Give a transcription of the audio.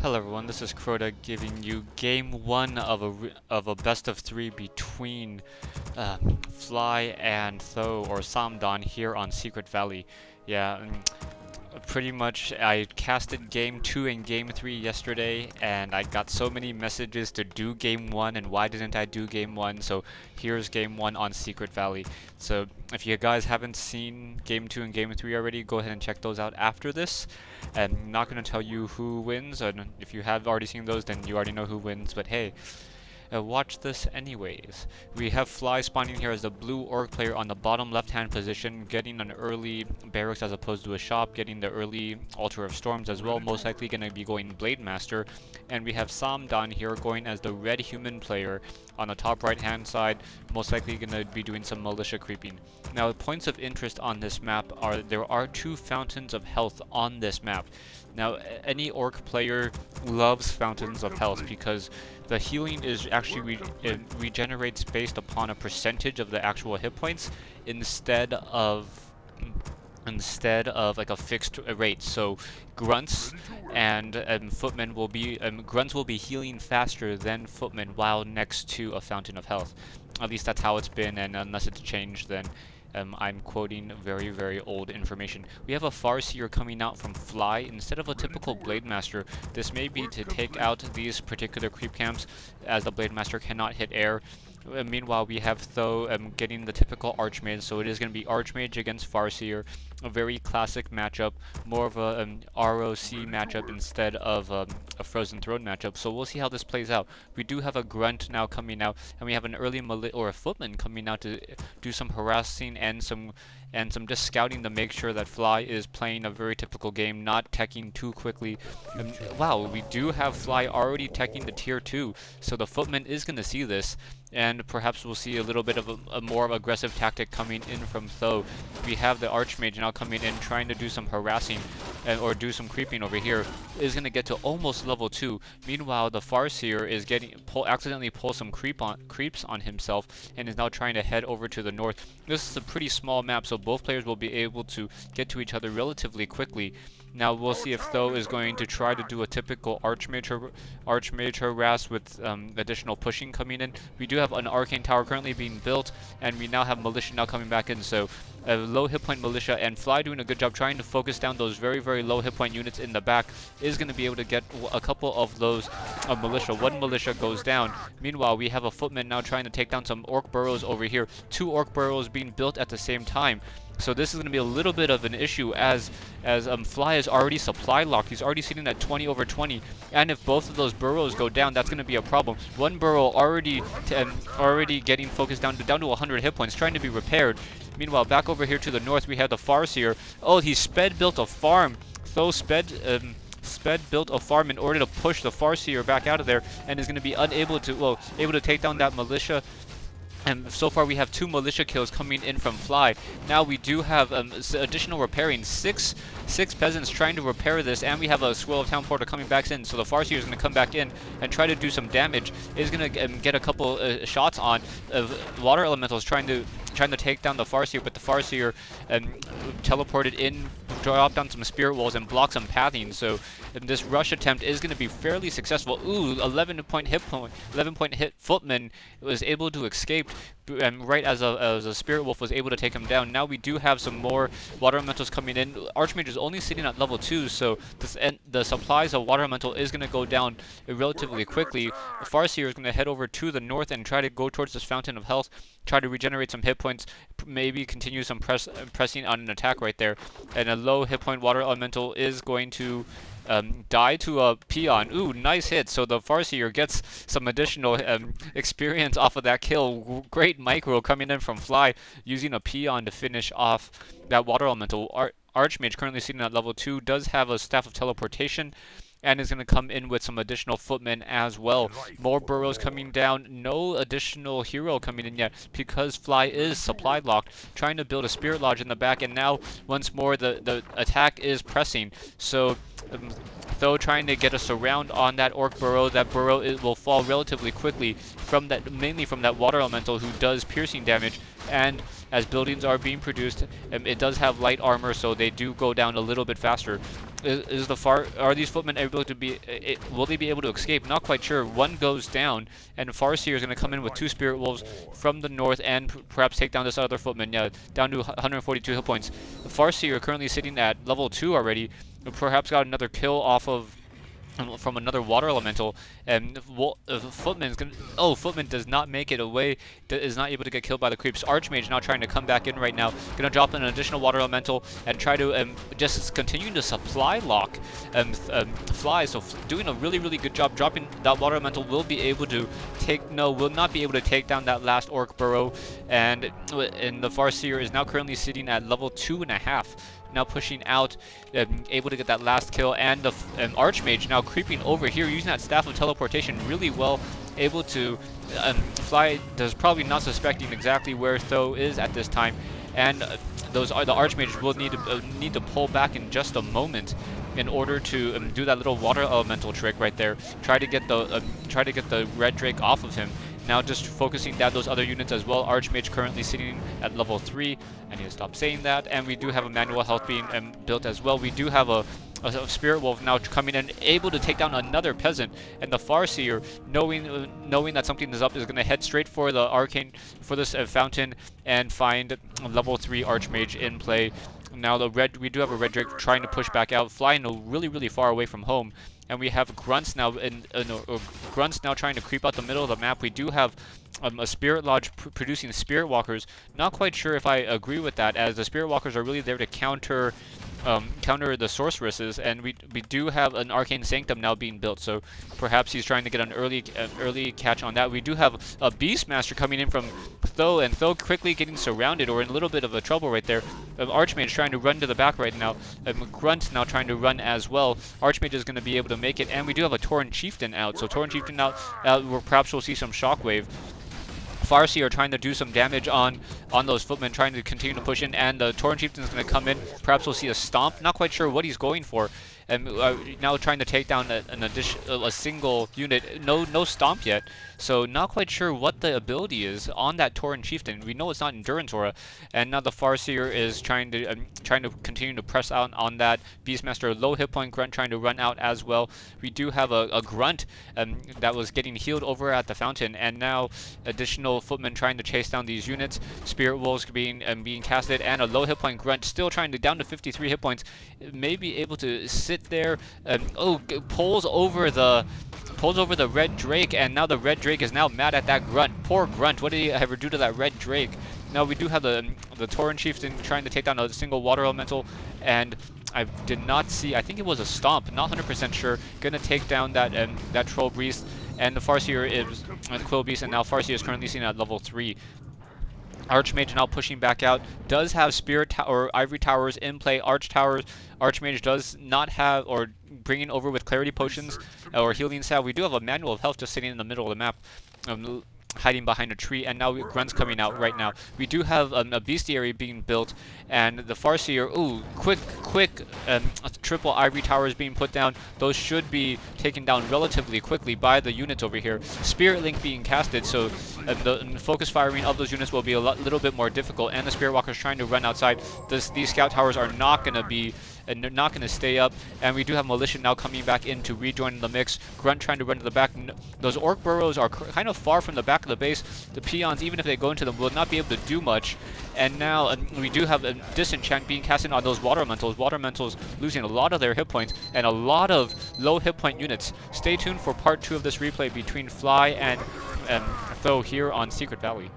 Hello everyone, this is Crota giving you game one of a of a best of three between uh, Fly and Tho or Samdon here on Secret Valley. Yeah, pretty much I casted game 2 and game 3 yesterday and I got so many messages to do game 1 and why didn't I do game 1 so here's game 1 on Secret Valley. So if you guys haven't seen game 2 and game 3 already go ahead and check those out after this. And I'm not going to tell you who wins and if you have already seen those then you already know who wins but hey uh, watch this anyways. We have Fly spawning here as the blue orc player on the bottom left hand position, getting an early barracks as opposed to a shop, getting the early Altar of Storms as well, most likely going to be going Blade Master. And we have Samdon here going as the red human player on the top right hand side, most likely going to be doing some militia creeping. Now the points of interest on this map are there are two fountains of health on this map. Now, any orc player loves Fountains of Health because the healing is actually re regenerates based upon a percentage of the actual hit points instead of instead of like a fixed rate. So grunts and um, footmen will be um, grunts will be healing faster than footmen while next to a fountain of health. At least that's how it's been, and unless it's changed, then um, I'm quoting very, very old information. We have a Farseer coming out from Fly. Instead of a typical Blade Master, this may be to take out these particular creep camps, as the Blade Master cannot hit air. Uh, meanwhile, we have Tho um, getting the typical Archmage, so it is going to be Archmage against Farseer, a very classic matchup, more of a um, ROC matchup instead of um, a Frozen Throne matchup. So we'll see how this plays out. We do have a Grunt now coming out, and we have an early Mali or a Footman coming out to do some harassing and some and some just scouting to make sure that Fly is playing a very typical game, not teching too quickly. And, wow, we do have Fly already teching the tier 2, so the Footman is going to see this, and perhaps we'll see a little bit of a, a more aggressive tactic coming in from Tho. We have the Archmage now coming in, trying to do some harassing and, or do some creeping over here. Is going to get to almost level 2. Meanwhile, the Farseer is getting pull, accidentally pull some creep on, creeps on himself and is now trying to head over to the north. This is a pretty small map, so both players will be able to get to each other relatively quickly. Now we'll see if Tho is going to try to do a typical Archmage, Archmage harass with um, additional pushing coming in. We do have an Arcane Tower currently being built, and we now have Militia now coming back in, so a low hit point Militia, and Fly doing a good job trying to focus down those very, very low hit point units in the back is going to be able to get a couple of those uh, Militia. One Militia goes down. Meanwhile, we have a Footman now trying to take down some Orc Burrows over here. Two Orc Burrows being built at the same time. So this is going to be a little bit of an issue as as um, Fly is already supply locked. He's already sitting at 20 over 20. And if both of those burrows go down, that's going to be a problem. One burrow already already getting focused down to, down to 100 hit points, trying to be repaired. Meanwhile, back over here to the north, we have the Farseer. Oh, he sped built a farm. So sped... Um, Sped built a farm in order to push the Farseer back out of there and is going to be unable to, well, able to take down that militia and so far we have two militia kills coming in from Fly. Now we do have um, additional repairing. Six six peasants trying to repair this, and we have a Scroll of Town Portal coming back in. So the Farseer is going to come back in and try to do some damage. Is going to um, get a couple uh, shots on. Uh, water Elementals trying to trying to take down the Farseer, but the Farseer um, teleported in, dropped down some Spirit Wolves, and block some pathing. So this rush attempt is going to be fairly successful. Ooh, 11 point hit point, 11 point hit Footman was able to escape um, right as a, as a Spirit Wolf was able to take him down. Now we do have some more Water Elementals coming in. Archmage is only sitting at level 2, so this, the supplies of Water Elemental is going to go down relatively quickly. Farseer is going to head over to the north and try to go towards this Fountain of Health, try to regenerate some hit points, maybe continue some press, pressing on an attack right there. And a low hit point Water Elemental is going to um, die to a peon. Ooh, nice hit. So the Farseer gets some additional um, experience off of that kill. Great micro coming in from Fly, using a peon to finish off that water elemental. Ar Archmage currently sitting at level 2 does have a Staff of Teleportation and is going to come in with some additional footmen as well. More burrows coming down, no additional hero coming in yet because Fly is supply locked, trying to build a Spirit Lodge in the back, and now once more the, the attack is pressing. So um, Tho trying to get a surround on that orc burrow, that burrow it will fall relatively quickly from that mainly from that water elemental who does piercing damage and as buildings are being produced. Um, it does have light armor, so they do go down a little bit faster. Is, is the far are these footmen able to be? It, will they be able to escape? Not quite sure. One goes down, and Farseer is going to come in with two Spirit Wolves from the north and perhaps take down this other footman. Yeah, down to 142 hit points. Farseer currently sitting at level two already. Perhaps got another kill off of from another water elemental, and uh, Footman's gonna. Oh, Footman does not make it away. Is not able to get killed by the creeps. Archmage now trying to come back in right now. Gonna drop an additional water elemental and try to um, just continue to supply lock um, um, fly. So doing a really really good job. Dropping that water elemental will be able to take. No, will not be able to take down that last orc burrow. And and the Farseer is now currently sitting at level two and a half now pushing out, um, able to get that last kill, and the um, Archmage now creeping over here, using that Staff of Teleportation really well, able to um, fly, does probably not suspecting exactly where Tho is at this time, and uh, those are the Archmage will need to uh, need to pull back in just a moment in order to um, do that little water elemental trick right there. Try to get the um, try to get the red drake off of him. Now just focusing down those other units as well. Archmage currently sitting at level 3. I need to stop saying that. And we do have a manual health being um, built as well. We do have a, Spirit Wolf now coming in, able to take down another Peasant. And the Farseer, knowing uh, knowing that something is up, is going to head straight for the Arcane, for this uh, Fountain, and find level 3 Archmage in play. Now the red, we do have a red drake trying to push back out, flying really, really far away from home and we have grunts now in uh, uh, grunts now trying to creep out the middle of the map. We do have um, a spirit lodge pr producing spirit walkers. Not quite sure if I agree with that, as the spirit walkers are really there to counter um, counter the sorceresses, and we we do have an arcane sanctum now being built. So perhaps he's trying to get an early an early catch on that. We do have a beastmaster coming in from And Tho quickly getting surrounded or in a little bit of a trouble right there. Um, Archmage trying to run to the back right now. Um, Grunt now trying to run as well. Archmage is going to be able to make it, and we do have a Tauren Chieftain out. So Tauren Chieftain out, uh, perhaps we'll see some Shockwave. Farseer trying to do some damage on on those footmen, trying to continue to push in, and the Tauren Chieftain is going to come in. Perhaps we'll see a stomp. Not quite sure what he's going for. And uh, now trying to take down a, an addition, a single unit. No, no stomp yet. So not quite sure what the ability is on that Tauren Chieftain. We know it's not Endurance Aura, and now the Farseer is trying to um, trying to continue to press out on that Beastmaster. Low hit point Grunt trying to run out as well. We do have a, a Grunt um, that was getting healed over at the fountain, and now additional Footmen trying to chase down these units. Spirit Wolves being um, being casted, and a low hit point Grunt still trying to down to 53 hit points. May be able to sit there. And oh, pulls over the pulls over the red drake, and now the red drake is now mad at that grunt. Poor grunt, what did he ever do to that red drake? Now we do have the the Tauren Chieftain trying to take down a single water elemental, and I did not see, I think it was a stomp, not 100% sure, gonna take down that um, that troll beast, and the Farseer is, and Quill Beast, and now Farseer is currently seen at level 3. Archmage now pushing back out. Does have Spirit or Ivory Towers in play. Arch Towers. Archmage does not have or bringing over with Clarity Potions or Healing Salve. We do have a Manual of Health just sitting in the middle of the map. Um, hiding behind a tree, and now Grunt's coming out right now. We do have um, a bestiary being built, and the Farseer, ooh, quick, quick, um, triple Ivory Towers being put down. Those should be taken down relatively quickly by the units over here. Spirit Link being casted, so uh, the um, focus firing of those units will be a little bit more difficult, and the Spirit Walker's trying to run outside. This, these Scout Towers are not going to be and they're not going to stay up. And we do have Militia now coming back in to rejoin the mix. Grunt trying to run to the back. Those Orc Burrows are kind of far from the back of the base. The Peons, even if they go into them, will not be able to do much. And now we do have a Disenchant being casted on those Water Elementals. Water Elementals losing a lot of their hit points and a lot of low hit point units. Stay tuned for part two of this replay between Fly and um, Tho here on Secret Valley.